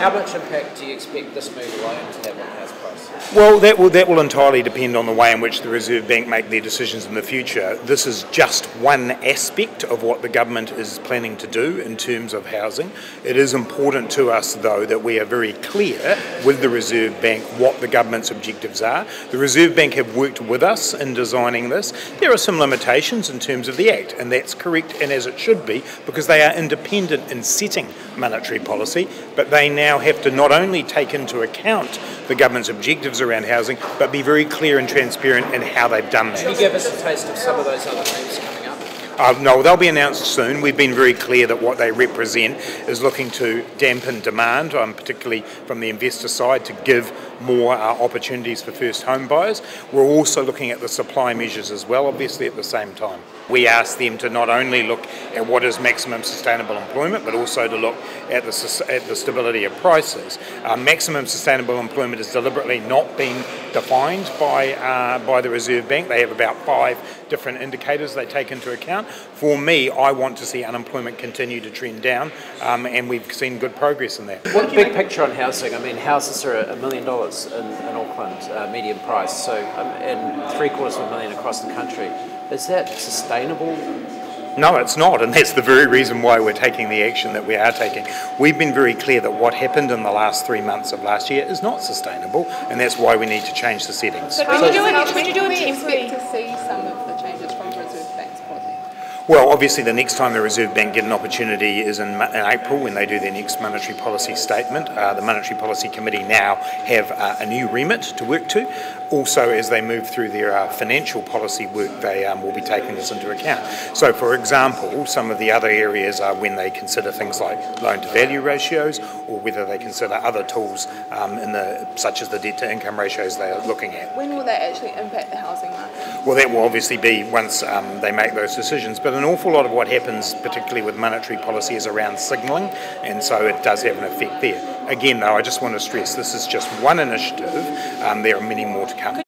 How much impact do you expect this move alone to have on house prices? Well, that will, that will entirely depend on the way in which the Reserve Bank make their decisions in the future. This is just one aspect of what the government is planning to do in terms of housing. It is important to us, though, that we are very clear with the Reserve Bank what the government's objectives are. The Reserve Bank have worked with us in designing this. There are some limitations in terms of the Act, and that's correct and as it should be because they are independent in setting monetary policy, but they now have to not only take into account the government's objectives around housing, but be very clear and transparent in how they've done that. Can you give us a taste of some of those other up? Uh, no, they'll be announced soon. We've been very clear that what they represent is looking to dampen demand, um, particularly from the investor side, to give more uh, opportunities for first home buyers. We're also looking at the supply measures as well, obviously, at the same time. We ask them to not only look at what is maximum sustainable employment, but also to look at the, at the stability of prices. Uh, maximum sustainable employment has deliberately not been defined by, uh, by the Reserve Bank. They have about five different indicators they take into account. For me, I want to see unemployment continue to trend down, um, and we've seen good progress in that. What big picture on housing? I mean, houses are a million dollars in, in Auckland, uh, median price, so um, and three quarters of a million across the country. Is that sustainable? No, it's not, and that's the very reason why we're taking the action that we are taking. We've been very clear that what happened in the last three months of last year is not sustainable, and that's why we need to change the settings. So when you do it, when you do a temporary... to see some of the changes from Reserve Bank's policy? Well, obviously, the next time the Reserve Bank get an opportunity is in, in April when they do their next monetary policy statement. Uh, the Monetary Policy Committee now have uh, a new remit to work to. Also, as they move through their uh, financial policy work, they um, will be taking this into account. So, for example, some of the other areas are when they consider things like loan to value ratios or whether they consider other tools um, in the, such as the debt to income ratios they are looking at. When will that actually impact the housing market? Well, that will obviously be once um, they make those decisions. But an awful lot of what happens, particularly with monetary policy, is around signalling, and so it does have an effect there. Again, though, I just want to stress this is just one initiative. Um, there are many more to come.